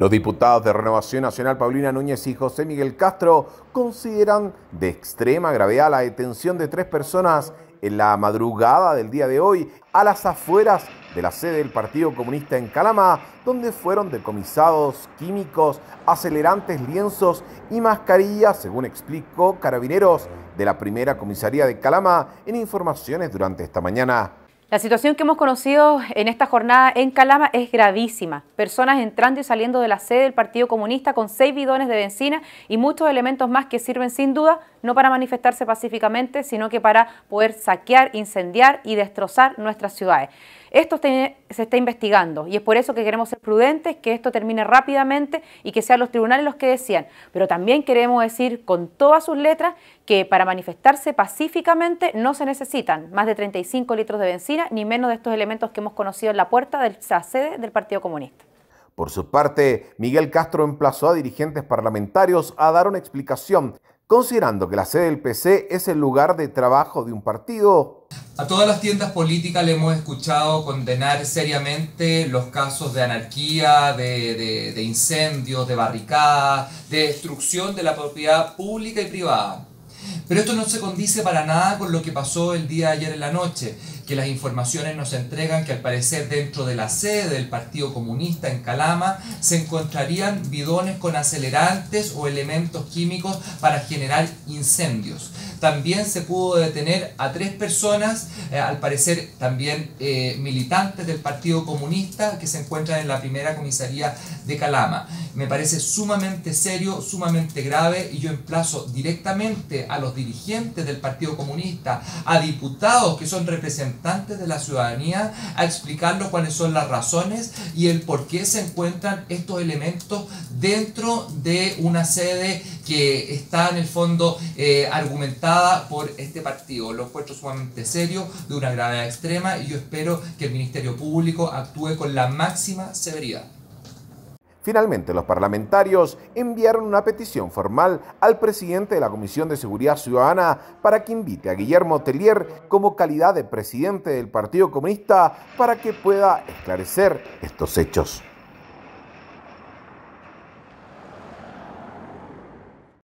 Los diputados de Renovación Nacional Paulina Núñez y José Miguel Castro consideran de extrema gravedad la detención de tres personas en la madrugada del día de hoy a las afueras de la sede del Partido Comunista en Calama, donde fueron decomisados químicos, acelerantes, lienzos y mascarillas, según explicó Carabineros de la primera comisaría de Calama en informaciones durante esta mañana. La situación que hemos conocido en esta jornada en Calama es gravísima. Personas entrando y saliendo de la sede del Partido Comunista con seis bidones de benzina y muchos elementos más que sirven sin duda no para manifestarse pacíficamente, sino que para poder saquear, incendiar y destrozar nuestras ciudades. Esto se está investigando y es por eso que queremos ser prudentes, que esto termine rápidamente y que sean los tribunales los que decían. Pero también queremos decir con todas sus letras que para manifestarse pacíficamente no se necesitan más de 35 litros de benzina ni menos de estos elementos que hemos conocido en la puerta de la sede del Partido Comunista. Por su parte, Miguel Castro emplazó a dirigentes parlamentarios a dar una explicación, considerando que la sede del PC es el lugar de trabajo de un partido a todas las tiendas políticas le hemos escuchado condenar seriamente los casos de anarquía, de, incendios, de barricadas, de destrucción de la propiedad pública y privada. Pero esto no se condice para nada con lo que pasó el día de ayer en la noche, que las informaciones nos entregan que al parecer dentro de la sede del Partido Comunista en Calama se encontrarían bidones con acelerantes o elementos químicos para generar incendios. También se pudo detener a tres personas, eh, al parecer también eh, militantes del Partido Comunista, que se encuentran en la primera comisaría de Calama. Me parece sumamente serio, sumamente grave, y yo emplazo directamente a los dirigentes del Partido Comunista, a diputados que son representantes de la ciudadanía, a explicarles cuáles son las razones y el por qué se encuentran estos elementos dentro de una sede que está en el fondo eh, argumentada por este partido. Lo encuentro sumamente serio, de una gravedad extrema y yo espero que el Ministerio Público actúe con la máxima severidad. Finalmente, los parlamentarios enviaron una petición formal al presidente de la Comisión de Seguridad Ciudadana para que invite a Guillermo Tellier como calidad de presidente del Partido Comunista para que pueda esclarecer estos hechos.